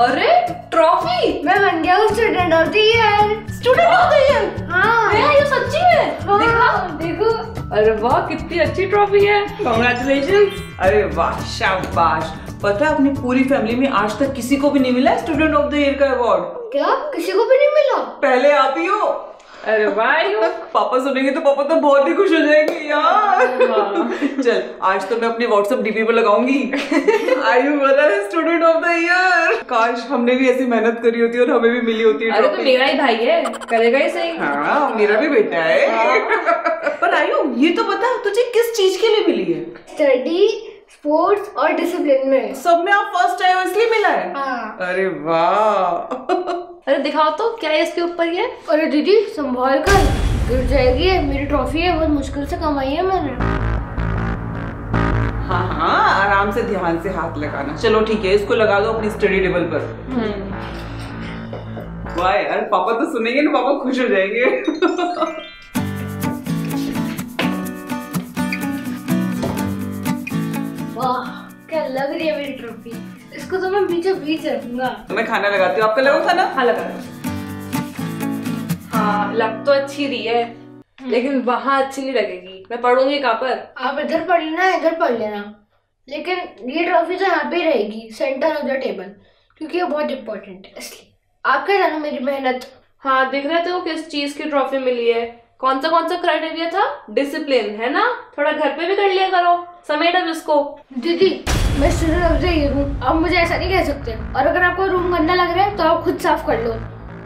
अरे ट्रॉफी मैं बन गया हूँ student of the year student of the year हाँ है ये सच्ची में? हाँ, दिखा? देखो। अरे वाह कितनी अच्छी ट्रॉफी है। कॉन्ग्रेचुलेशन अरे वाह शाबाश। पता है अपनी पूरी फैमिली में आज तक किसी को भी नहीं मिला स्टूडेंट ऑफ़ द ईयर का अवार्ड क्या? किसी को भी नहीं मिला? पहले आप ही हो। अरे यू पापा सुनेंगे तो पापा तो बहुत ही खुश हो जाएँगे यार। हाँ। चल आज तो मैं अपनी व्हाट्सएप डीपी पर लगाऊँगी। वाला है स्टूडेंट ऑफ़ द काश हमने भी ऐसी मेहनत करी होती और हमें भी मिली होती है अरे तो मेरा ही भाई है करेगा ही। सही हाँ मेरा भी बेटा है। पर आयु ये तो बता तुझे किस चीज़ के लिए मिली है? स्टडी स्पोर्ट्स और डिसिप्लिन में। सब में आप फ़र्स्ट आए हो इसलिए मिला है? हाँ। अरे वाह। अरे दिखाओ तो क्या है इसके ऊपर ये? अरे दीदी संभाल कर। गिर जाएगी मेरी ट्रॉफी है बहुत मुश्किल से कमाई है मैंने। हाँ हाँ आराम से ध्यान से हाथ लगाना। चलो ठीक है इसको लगा दो अपनी स्टडी टेबल पर। वाह यार पापा तो सुनेंगे ना पापा खुश हो जाएँगे। वाह क्या लग रही है मेरी ट्रॉफी इसको तो मैं बीचों बीच रखूँगा। तो मैं खाना लगाती हूँ। आपका लगाओ खाना हाँ लगा हाँ लग तो अच्छी रही है लेकिन वहाँ अच्छी नहीं लगेगी। मैं पढ़ूँगी कहाँ पर? आप इधर पढ़ लेना इधर पढ़ लेना। लेकिन ये ट्रॉफी तो यहाँ पे रहेगी सेंटर ऑफ़ द टेबल क्योंकि ये बहुत इंपॉर्टेंट है इसलिए। आप क्या जानो मेरी मेहनत? हाँ दिख रहे थे वो किस चीज़ की ट्रॉफी मिली है। कौन सा कौन सा क्राइटेरिया था? डिसिप्लिन है ना? थोड़ा घर पे भी कर लिया करो। समेट अब इसको। दीदी मैं स्टूडेंट ऑफ़ द ईयर हूँ आप मुझे ऐसा नहीं कह सकते। और अगर आपको रूम गंदा लग रहा है तो आप खुद साफ़ कर लो।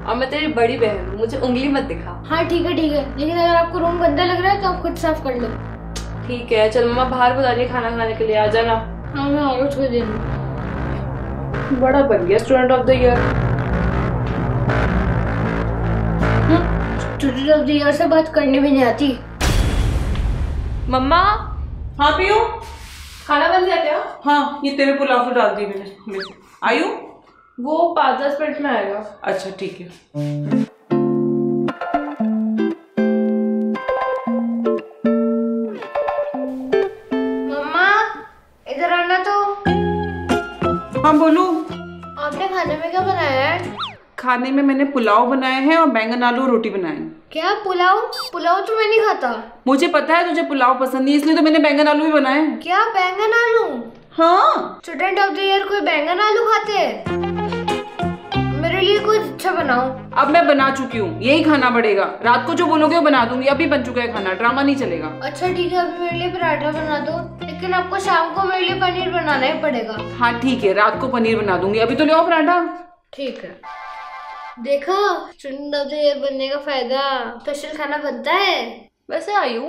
अब मैं तेरी बड़ी बहन हूँ मुझे उंगली मत दिखा। हाँ ठीक है ठीक है। लेकिन अगर आपको रूम गंदा लग रहा है तो आप खुद साफ़ कर लो। ठीक है चल मम्मा बाहर बुला रही खाना खाने के लिए आ जाना। हाँ मैं और थोड़ी देर में बड़ा बन गया student of the year student of the year से बात करनी भी नहीं आती। मम्मा? हाँ पियो। खाना बन गया क्या? हाँ ये तेरे पुलाव तो डाल दी मैंने। आयु? वो पाँच दस मिनट में आएगा। अच्छा ठीक है। मम्मा इधर आना तो। हाँ बोलो। आपने खाने में क्या बनाया है? खाने में मैंने पुलाव बनाए हैं और बैंगन आलू रोटी बनाए हैं क्या पुलाव? पुलाव तो मैं नहीं खाता। मुझे पता है तुझे पुलाव पसंद नहीं है, इसलिए तो मैंने बैंगन आलू भी बनाए। हैं क्या बैंगन आलू? हाँ। स्टूडेंट ऑफ़ द ईयर कोई बैंगन आलू खाते हैं? लिए कुछ अच्छा बनाओ। अब मैं बना चुकी हूँ यही खाना पड़ेगा। रात को जो बोलोगे वो बना दूँगी अभी बन चुका है खाना ड्रामा नहीं चलेगा। अच्छा ठीक है अभी मेरे लिए पराठा बना दो लेकिन आपको शाम को मेरे लिए पनीर बनाना ही पड़ेगा। हाँ ठीक है रात को पनीर बना दूँगी। अभी तो ले आओ पराठा। ठीक है। देखो स्टूडेंट ऑफ़ द ईयर बनने का फ़ायदा स्पेशल खाना बनता है। वैसे आयु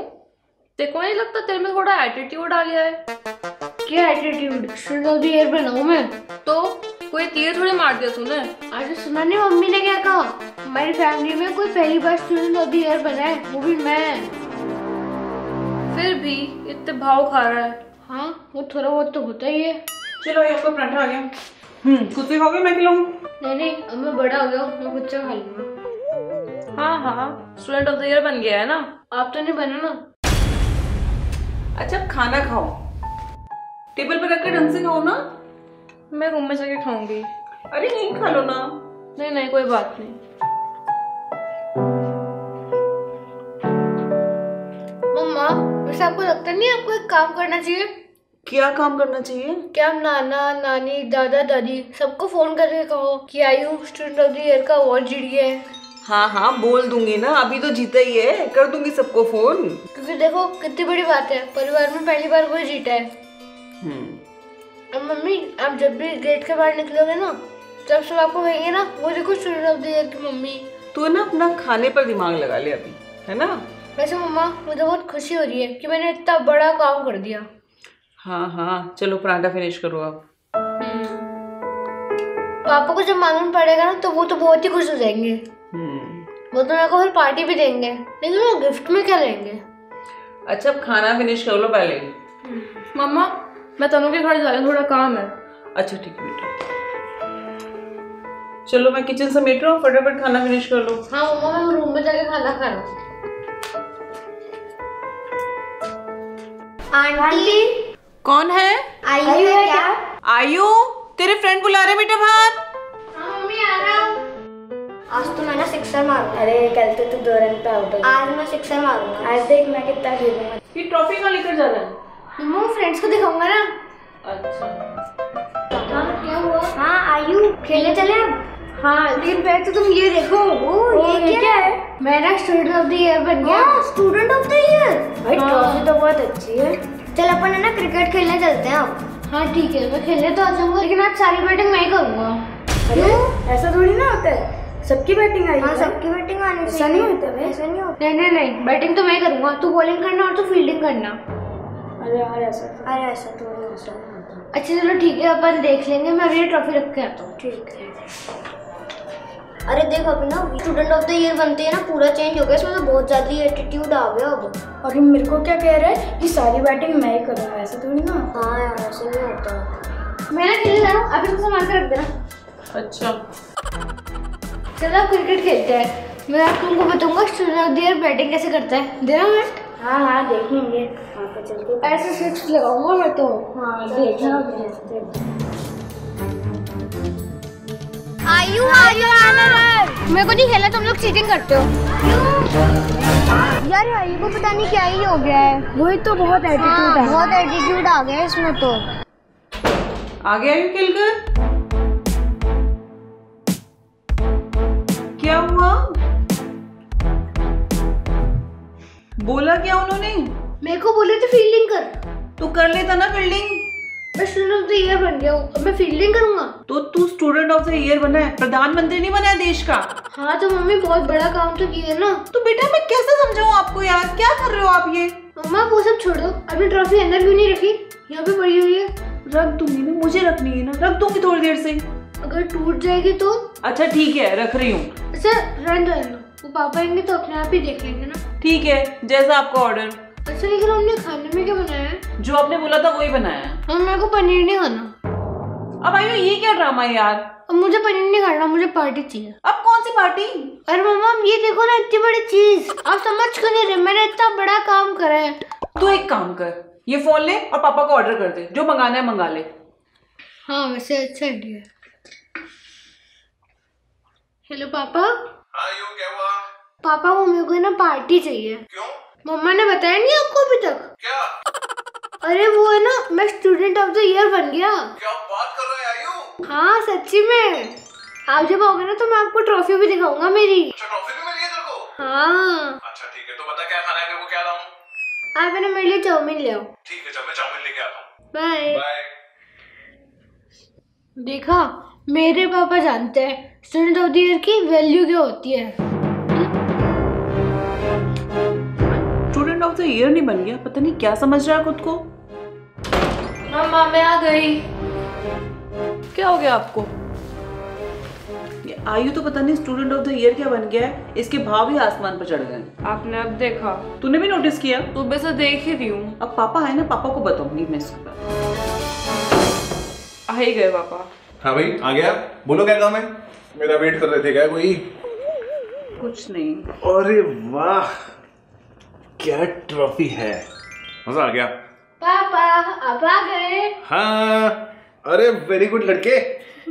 देखो नहीं लगता तेरे में थोड़ा एटीट्यूड आ गया है। क्या attitude student of the year बनाऊँ मैं? तो? कोई तीर थोड़ी मार दिया तूने? आज सुना नहीं मम्मी ने क्या कहा? हमारी फैमिली में कोई पहली बार स्टूडेंट ऑफ़ द ईयर बना है वो भी मैं। फिर भी इतने भाव खा रहा है। हाँ वो थोड़ा बहुत तो होता ही है। चलो ये आपका पराठा आ गया। हम्म खुद से खाओगे? मैं खिलाऊं। नहीं नहीं अब मैं बड़ा हो गया मैं खुद से खा लूँगा। हाँ हाँ स्टूडेंट ऑफ़ द ईयर बन गया है ना? आप तो नहीं बना ना। अच्छा खाना खाओ। टेबल पर रखकर ढंग से खाओ ना। मैं रूम में जाके खाऊँगी। अरे नहीं खा लो ना। नहीं नहीं कोई बात नहीं। मम्मा वैसे आपको लगता नहीं आपको एक काम करना चाहिए? क्या काम करना चाहिए? क्या नाना नानी दादा दादी सबको फ़ोन करके कहो कि Aayu student of the year का अवार्ड जीत गया है। हाँ हाँ बोल दूँगी ना अभी तो जीता ही है। कर दूँगी सबको फ़ोन क्योंकि देखो कितनी बड़ी बात है परिवार में पहली बार कोई जीता है। हम्म। मम्मी आप जब भी गेट के बाहर निकलोगे ना जब सब आपको कहेंगे ना वो देखो स्टूडेंट ऑफ़ द ईयर की मम्मी। तू ना अपना खाने पर दिमाग लगा ले अभी है ना? वैसे मम्मा मुझे बहुत खुशी हो रही है कि मैंने इतना बड़ा काम कर दिया। हाँ हाँ चलो पराठा फिनिश करो आप पापा को जब मालूम पड़ेगा ना तो वो तो बहुत ही खुश हो जाएँगे। हम्म। वो तो मेरे को फिर पार्टी भी देंगे लेकिन वो गिफ्ट में क्या लेंगे? अच्छा अब खाना फिनिश कर लो पहले। मम्मा मैं तनु के घर जा रही हूँ थोड़ा काम है। अच्छा ठीक है बेटा। चलो मैं किचन समेट रहा हूँ फटाफट खाना फिनिश कर लो। हाँ मम्मा मैं रूम में जाके खाना खा रहा आंटी? कौन है? आयु है क्या? आयु तेरे फ्रेंड बुला रहे बेटा बाहर। आज तो मैंने सिक्सर मारूँगा। अरे कल तो तू दो रन पे आउट हो गया। आज मैं सिक्सर मारूँगा। आज देख मैं कितना खेलूँगा। ये ट्रॉफी कहाँ लेकर जाना है? मम्मा फ्रेंड्स को दिखाऊँगा ना। अच्छा। हाँ क्या हुआ। हाँ आयु खेलने चले अब? हाँ लेकिन पहले तो तुम ये देखो। ओ, ये, ये क्या? है? मेरा स्टूडेंट ऑफ़ द ईयर बन गया। स्टूडेंट ऑफ़ द ईयर भाई ट्रॉफी तो बहुत अच्छी है। चल अपन है ना क्रिकेट खेलने चलते हैं अब। हाँ ठीक है मैं खेलने तो आ जाऊँगा लेकिन आज सारी बैटिंग मैं ही करूँगा। अरे ऐसा थोड़ी ना होता है। सबकी बैटिंग आई हाँ। सबकी बैटिंग आनी ऐसा नहीं होता ऐसा नहीं होता। नहीं नहीं नहीं बैटिंग तो मैं ही करूँगा। तू बॉलिंग करना और तू फील्डिंग करना। अरे यार ऐसा तो- अरे ऐसा होता। नहीं अच्छा चलो ठीक है अपन देख लेंगे मैं अभी ट्रॉफी रख के आता हूँ। ठीक है। अरे देख अभी ना स्टूडेंट ऑफ़ द ईयर बनते हैं ना पूरा चेंज हो गया। इसमें तो बहुत ज़्यादा एटीट्यूड आ गया अब। और मेरे को क्या कह रहा है कि सारी बैटिंग मैं ही करूँगा ऐसा थोड़ी ना। हाँ यार ऐसे नहीं होता। मैं ना खेलने जा रहा हूँ आप इसको संभाल के रख देना। अच्छा। चलो क्रिकेट खेलते हैं। मैं आप तुमको बताऊँगा student of the year batting कैसे करता है। देना मिनट हाँ हाँ देखेंगे। वहाँ पे चल के ऐसे सिक्स लगाऊँगा मैं तो। हाँ देखना आयु आयु मेरे को नहीं खेलना तुम लोग चीटिंग करते हो। यार आयु को पता नहीं क्या ही हो गया है। वही तो बहुत एटीट्यूड हाँ, है। बहुत एटीट्यूड आ गया है इसमें तो। आगे आयु खेलकर। क्या हुआ? बोला क्या उन्होंने? मेरे को बोले थे फील्डिंग कर। तो कर लेता ना फील्डिंग मैं स्टूडेंट ऑफ़ द ईयर बन गया हूँ अब मैं फील्डिंग करूँगा। तो तू स्टूडेंट ऑफ़ द ईयर बना है प्रधानमंत्री नहीं बना है देश का? हाँ तो मम्मी बहुत बड़ा काम तो किया ना। तो बेटा मैं कैसे समझाऊँ आपको यार? क्या कर रहे हो आप ये? मम्मा वो सब छोड़ो। अपनी ट्रॉफी अंदर क्यों नहीं रखी? यहाँ पे पड़ी हुई है। रख दूँगी ना मुझे रखनी है ना। रख दूँगी थोड़ी देर से। अगर टूट जाएगी तो? अच्छा ठीक है रख रही हूँ। अच्छा रन रहने दो। वो पापा आएँगे तो अपने आप ही देख लेंगे ना। ठीक है जैसा आपका ऑर्डर अच्छा लेकिन हमने खाने में क्या बनाया है? जो आपने बोला था वही बनाया है। मेरे को पनीर नहीं खाना। अब आइयो ये क्या ड्रामा है यार? अब मुझे पनीर नहीं खाना मुझे पार्टी चाहिए। अब कौन सी पार्टी अरे मम्मा ये देखो ना इतनी बड़ी चीज़। आप समझ क्यों नहीं रहे मैंने इतना बड़ा काम करा है। तू एक काम कर ये फ़ोन ले और पापा को ऑर्डर कर दे जो मंगाना है मंगा ले। हाँ वैसे अच्छा आइडिया है। हेलो पापा। हाँ यू क्या हुआ। पापा मम्मी को ना पार्टी चाहिए। क्यों? मम्मा ने बताया नहीं आपको अभी तक? क्या? अरे वो है ना मैं स्टूडेंट ऑफ़ द ईयर बन गया। क्या बात कर रहे हैं आयु? हाँ सच्ची में। आप जब आओगे ना तो मैं आपको ट्रॉफी भी दिखाऊँगा मेरी। अच्छा ट्रॉफी भी मिली है तेरे को? हाँ। अच्छा ठीक है तो बता क्या खाना है तेरे को क्या लाऊं? आप है ना मेरे लिए चाउमीन ले आओ। ठीक है चल मैं चाउमीन लेके आता हूँ। बाय बाय देखा मेरे पापा जानते हैं। स्टूडेंट ऑफ़ द ईयर की वैल्यू क्या होती है? स्टूडेंट ऑफ़ द ईयर नहीं बन गया। पता नहीं क्या समझ रहा है खुद को? मम्मा मैं आ गई। क्या हो गया आपको? आयु तो पता नहीं स्टूडेंट ऑफ़ द ईयर क्या बन गया है। इसके भाव ही आसमान पर चढ़ गए आपने अब देखा। तूने भी नोटिस किया? सुबह से देख ही रही हूँ। अब पापा आए ना पापा को बताऊँगी मैं इसका आ ही गए पापा। हाँ भाई आ गया बोलो क्या काम है? मेरा वेट कर रहे थे क्या कोई? कुछ नहीं। अरे वाह क्या ट्रॉफी है। मज़ा आ गया। पापा आप आ गए। हाँ अरे वेरी गुड लड़के।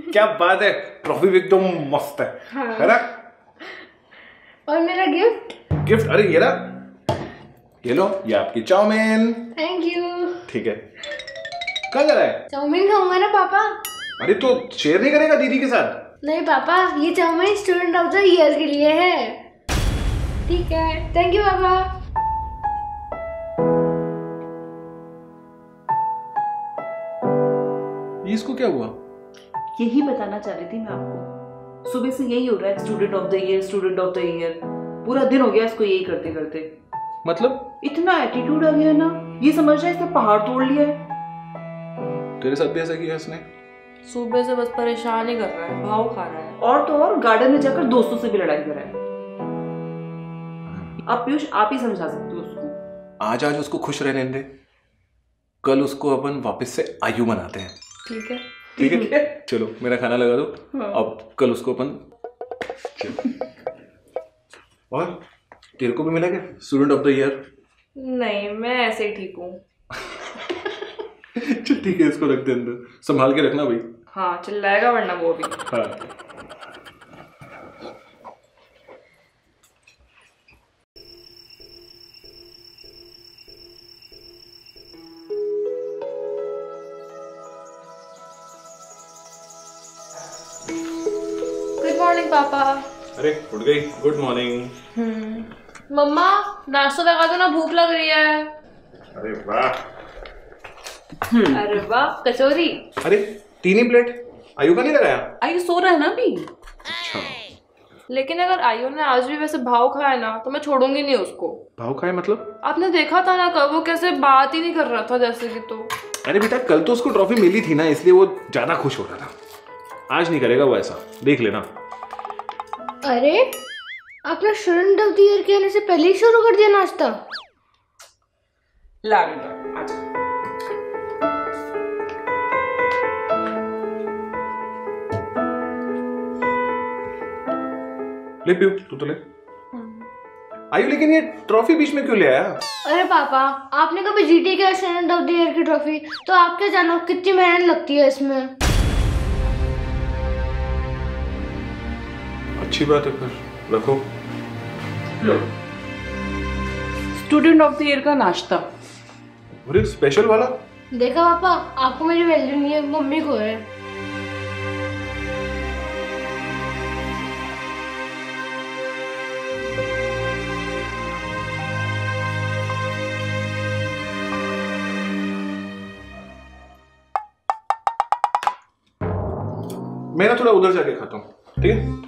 क्या बात है ट्रॉफी भी एकदम मस्त है। है। ना? और मेरा गिफ्ट? गिफ्ट अरे ये रहा ये लो ये आपकी चाउमीन। थैंक यू ठीक है। कहाँ जा रहा है? चाउमीन खाऊँगा ना पापा। अरे तो शेयर नहीं करेगा दीदी के साथ? नहीं पापा ये chowmein student of the year के लिए है। ठीक है थैंक यू पापा। इसको क्या हुआ? यही बताना चाह रही थी मैं आपको। सुबह से यही हो रहा है student of the year student of the year पूरा दिन हो गया इसको यही करते करते। मतलब? इतना एटीट्यूड आ गया ना ये समझ रहा है इसने पहाड़ तोड़ लिया है। तेरे साथ भी ऐसा किया इसने? सुबह से बस परेशान ही कर रहा है भाव खा रहा है। और तो और गार्डन में जाकर दोस्तों से भी लड़ाई करा है। अब पीयूष आप ही समझा सकते हो उसको। आज आज उसको खुश रहने दे। कल उसको अपन वापस से आयु बनाते हैं। ठीक है। ठीक है? चलो मेरा खाना लगा दो। हाँ। अब कल उसको अपन और तेरे को भी मिला क्या? स्टूडेंट ऑफ़ द ईयर नहीं मैं ऐसे ही ठीक हूँ। चल ठीक है इसको रख दे अंदर। संभाल के रखना भाई। हाँ चिल्लाएगा वरना वो भी। हाँ। पापा। अरे उठ गई। गुड मॉर्निंग हम्म। मम्मा नाश्ता लगा दो ना भूख लग रही है। अरे वाह। अरे वाह कचौरी। अरे तीन ही प्लेट? आयु का नहीं लगाया? आयु सो रहा है ना अभी? अच्छा। लेकिन अगर आयु ने आज भी वैसे भाव खाया ना तो मैं छोड़ूँगी नहीं उसको। भाव खाए मतलब? आपने देखा था ना कब वो कैसे बात ही नहीं कर रहा था जैसे कि तो। अरे बेटा कल तो उसको ट्रॉफी मिली थी ना इसलिए वो ज़्यादा खुश हो रहा था। आज नहीं करेगा वो ऐसा। देख लेना। अरे आपने ऑफ़ द के आने से पहले ही शुरू कर दिया नाश्ता? ला ले पियो तू तो ले। आयु लेकिन ये ट्रॉफी बीच में क्यों ले आया? अरे पापा आपने कभी जीटी के स्टूडेंट ऑफ़ द ईयर की ट्रॉफी? तो आप क्या जानो कितनी मेहनत लगती है इसमें? अच्छी बात है फिर रखो। स्टूडेंट ऑफ़ द ईयर का नाश्ता। अरे स्पेशल वाला? देखा पापा आपको मेरी वैल्यू नहीं है मम्मी को है। मैं उधर जाके खाता हूँ ठीक है?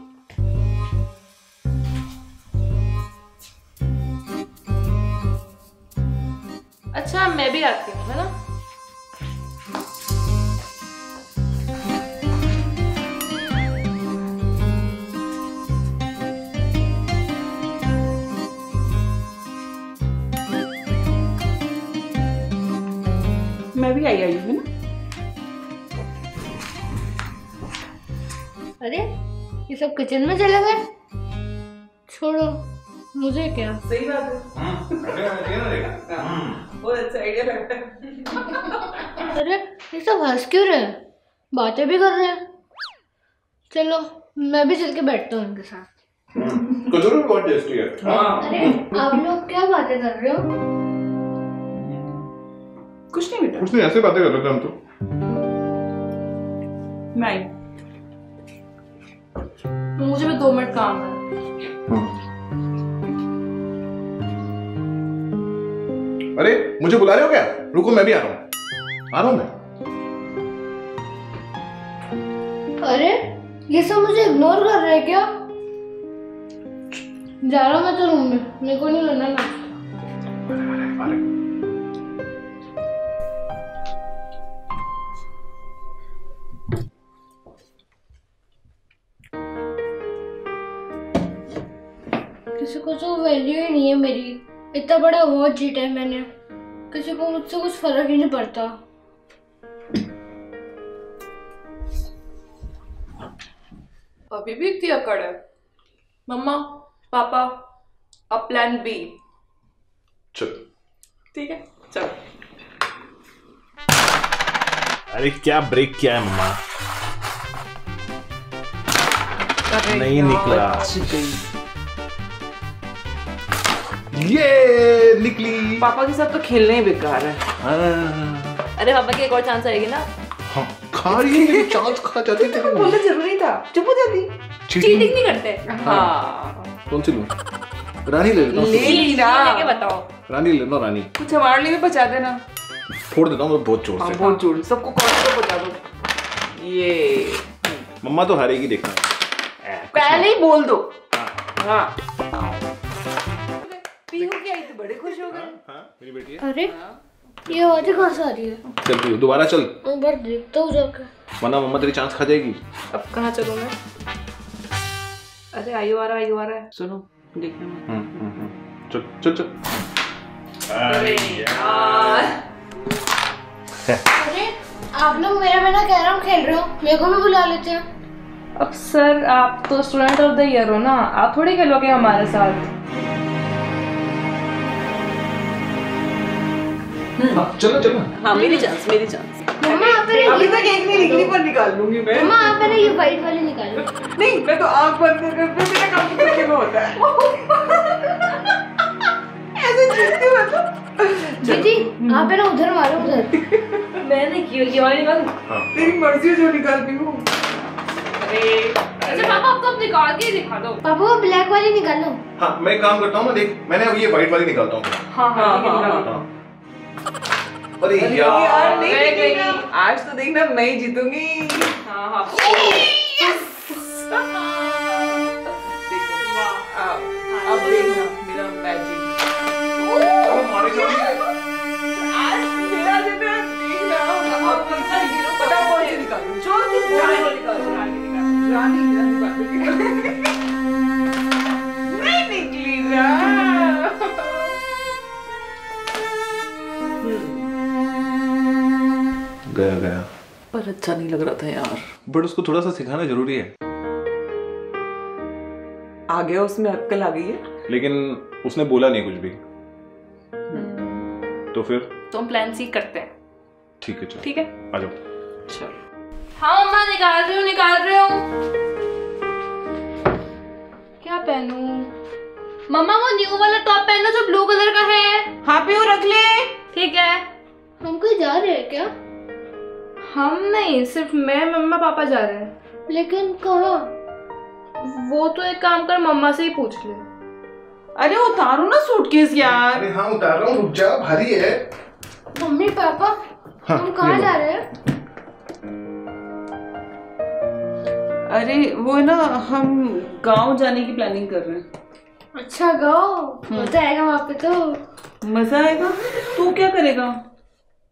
अच्छा मैं भी आती हूँ है ना? मैं भी आई आई हूँ ना? अरे ये सब किचन में चले गए? छोड़ो मुझे क्या? सही बात है। बहुत अच्छा आइडिया अरे ये सब हंस क्यों रहे बातें भी कर रहे हैं। चलो मैं भी चल के बैठता हूँ इनके साथ। कचौरी भी बहुत टेस्टी है। अरे आप लोग क्या बातें कर रहे हो? कुछ नहीं बेटा। कुछ नहीं ऐसे बातें कर रहे थे हम तो। मैं मुझे भी दो मिनट काम है। अरे मुझे बुला रहे हो क्या? रुको मैं भी आ रहा हूँ। आ रहा हूँ मैं? अरे ये सब मुझे इग्नोर कर रहे हैं क्या? जा रहा हूँ मैं तो रूम में। मेरे को नहीं लेना ना। ही मेरी। इतना बड़ा अवार्ड जीता है मैंने। किसी को मुझसे कुछ फ़र्क ही नहीं पड़ता। अभी भी इतनी अकड़ है। मम्मा पापा अब प्लान बी चल। ठीक है चलो। अरे क्या ब्रेक किया है मम्मा? नहीं निकला। ये निकली पापा के साथ तो खेलना ही बेकार है। हाँ, अरे पापा की एक और चांस आएगी ना। हाँ, खा रही है चांस खा जाती बोलना ज़रूरी था। चुप हो जाती। चीटिंग नहीं करते। हाँ। कौन सी लूँ? रानी ले लेता हूँ। ले ली ना लेके बताओ। रानी ले लो रानी। कुछ हमारे लिए भी बचा देना। फोड़ देता हूँ मैं बहुत ज़ोर हाँ से बहुत ज़ोर सबको कौन को बचा दो? ये। मम्मा तो हारेगी देखना। पहले ही बोल दो। हाँ। तो बड़े खुश हो गए? हाँ मेरी बेटी है। अरे ये आवाज़ कहाँ से आ रही है? चल तू दोबारा चल। एक बार देखता हूँ जाकर वरना मम्मा तेरी चांस खा जाएगी। अब कहाँ चलूँ मैं? अरे आयु आ रहा आयु आ रहा है। सुनो देखने में। हम्म, हम्म, हम्म। चल चल चल। अरे यार। अरे आप लोग मेरा बिना कैरम खेल रहे हो। मेरे को भी बुला लेते हैं। अब सर आप तो स्टूडेंट ऑफ़ द ईयर हो ना। आप थोड़ी खेलोगे हमारे साथ? हाँ, चलो चलो। हाँ मेरी चांस मेरी चांस मम्मा आप पहले अभी तक एक नहीं निकली पर निकाल लूँगी मैं। मम्मा आप पहले ये वाइट वाली निकालो। नहीं मैं तो आँख बंद कर कर मेरा काम करके में होता है। ऐसे जीतती हूँ तो। दीदी आप है ना उधर मारो उधर। मैंने क्यों ये वाली बात तेरी मर्ज़ी है जो निकालती हूँ। अच्छा पापा तो निकाल के दिखा दो। पापा वो ब्लैक वाली निकालो। हाँ मैं काम करता हूँ ना देख मैंने अब ये व्हाइट वाली निकालता हूँ। हाँ हाँ हाँ, हाँ। अरे यार यार। नहीं। जीतेगा। आज तो देखना मैं ही जीतूँगी। हाँ हाँ। देखो अब अब देखना मेरा मैजिक गया गया। पर अच्छा नहीं लग रहा था यार। बट उसको थोड़ा सा सिखाना ज़रूरी है। आ गया उसमें अक्कल आ गई है? लेकिन उसने बोला नहीं कुछ भी। तो फिर? तो हम प्लान सी करते हैं। ठीक है चलो। ठीक है? आ जाओ। चल। हाँ मम्मा निकाल रही हूँ निकाल रही हूँ। क्या पहनूं? मम्मा वो न्यू वाला टॉप पहनो जो ब्लू कलर का है। हाँ पे वो रख ले। ठीक है। हम कहीं जा रहे हैं क्या? हम नहीं सिर्फ़ मैं मम्मा पापा जा रहे हैं। लेकिन कहाँ? वो तो एक काम कर मम्मा से ही पूछ ले। अरे उतारो ना सूटकेस यार। अरे हाँ उतार रहा हूँ रुक जा भारी है। मम्मी पापा हाँ, हम कहाँ जा रहे हैं? अरे वो है ना हम गाँव जाने की प्लानिंग कर रहे हैं। अच्छा गाओ मज़ा आएगा वहाँ पे तो। मज़ा आएगा? तू क्या करेगा?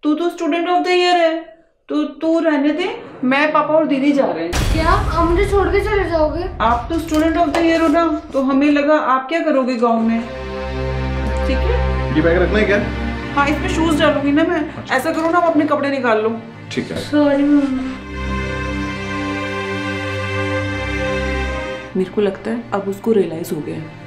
तू तो स्टूडेंट ऑफ़ द ईयर है। तो तू रहने दे मैं पापा और दीदी जा रहे हैं। क्या? आप मुझे छोड़ के चले जाओगे? आप तो स्टूडेंट ऑफ़ द ईयर हो ना तो हमें लगा आप क्या करोगे गाँव में? ठीक है? ये बैग रखना है क्या? हाँ इसमें शूज़ डालूँगी ना मैं। ऐसा करो ना आप अपने कपड़े निकाल लो। ठीक है। सॉरी मेरे को लगता है अब उसको रियलाइज़ हो गया है।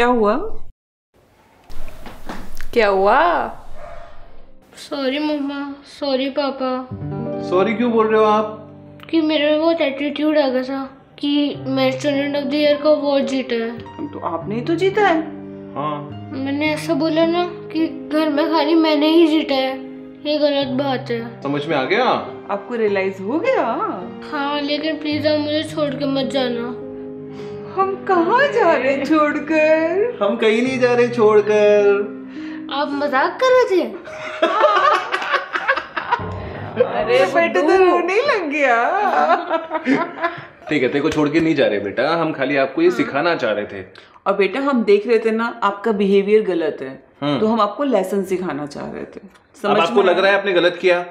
क्या हुआ? क्या हुआ? Sorry mamma sorry papa sorry क्यों बोल रहे हो आप? कि मेरे में बहुत एटीट्यूड आ गया था कि मैं स्टूडेंट ऑफ़ द ईयर का अवार्ड जीता है। तो आपने ही तो जीता है। हाँ। मैंने ऐसा बोला ना कि घर में खाली मैंने ही जीता है। ये गलत बात है। समझ में आ गया? आपको रियलाइज़ हो गया? हाँ लेकिन प्लीज़ आप मुझे छोड़ के मत जाना। हम कहाँ जा रहे हैं छोड़कर? हम कहीं नहीं जा रहे छोड़कर। आप मज़ाक कर रहे थे? अरे बेटे तो रोने ही लग गया। ठीक है तेरे को छोड़ के नहीं जा रहे बेटा। हम खाली आपको ये सिखाना चाह रहे थे। और बेटा हम देख रहे थे ना आपका बिहेवियर गलत है। हम्म। तो हम आपको लेसन सिखाना चाह रहे थे। अब आपको लग रहा है आपने गलत किया?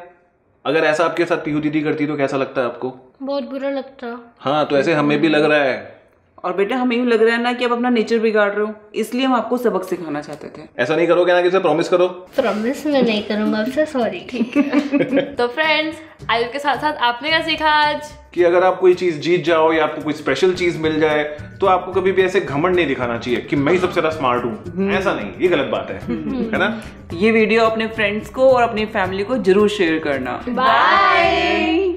अगर ऐसा आपके साथ पीहू दीदी करती तो कैसा लगता है आपको? बहुत बुरा लगता। हाँ तो ऐसे हमें भी लग रहा है। और बेटा हमें यूँ लग रहा है ना कि आप अपना नेचर बिगाड़ रहे हो इसलिए हम आपको सबक सिखाना चाहते थे। ऐसा नहीं करोगे ना किसी प्रॉमिस करो? प्रॉमिस मैं नहीं करूँगा आपसे सॉरी ठीक है। तो फ्रेंड्स आयु के साथ साथ आपने क्या सीखा आज? कि अगर आप कोई चीज़ जीत जाओ या आपको कोई स्पेशल चीज़ मिल जाए तो आपको कभी भी ऐसे घमंड नहीं दिखाना चाहिए कि मैं ही सबसे ज़्यादा स्मार्ट हूँ। ऐसा नहीं ये गलत बात है। है ना? ये वीडियो अपने फ्रेंड्स को और अपनी फैमिली को ज़रूर शेयर करना। बाय